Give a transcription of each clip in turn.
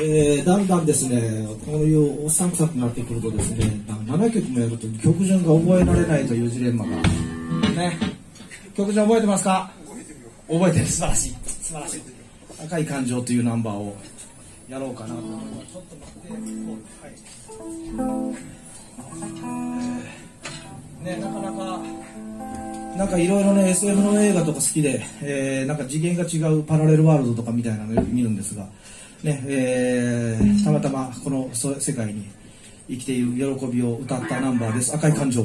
えー、だんだんですね、こういうおっさんくさくなってくるとですね、7曲もやると曲順が覚えられないというジレンマが。ね。曲順覚えてますか？覚えてる。素晴らしい。素晴らしい。赤い感情というナンバーをやろうかなと。ちょっと待って。はい。ね、なかなか、なんかいろいろね、SF の映画とか好きで、えー、なんか次元が違うパラレルワールドとかみたいなのを見るんですが、ねえー、たまたまこの世界に生きている喜びを歌ったナンバーです。赤い感情。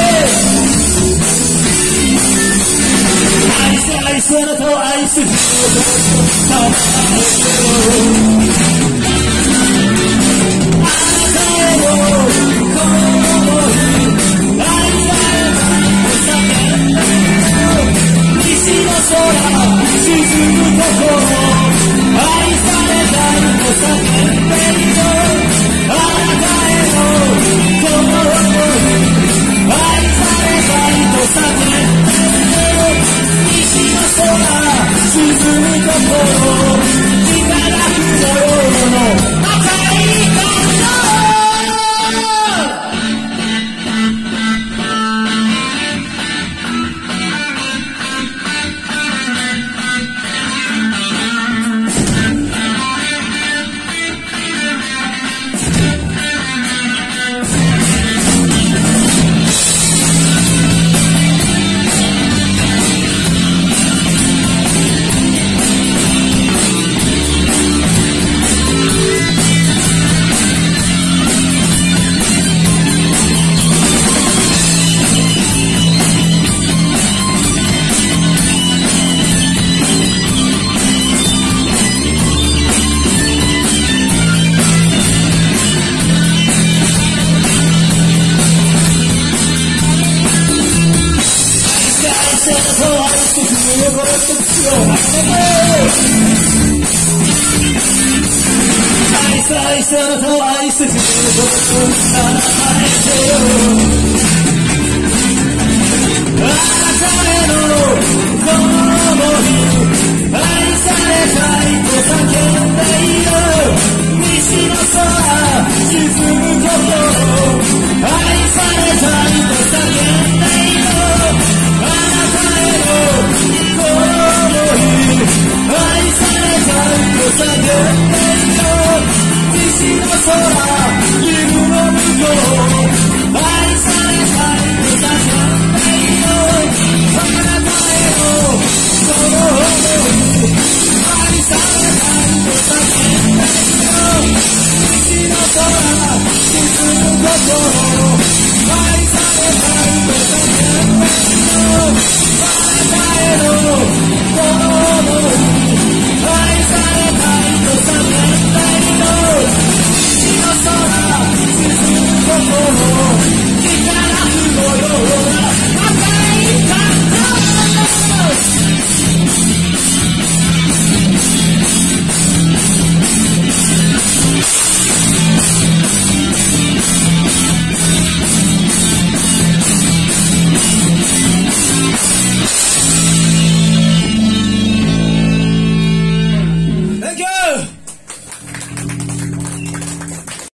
Whoa, whoa, go. destrucción. Ay, ay, santo, ay, se Ay,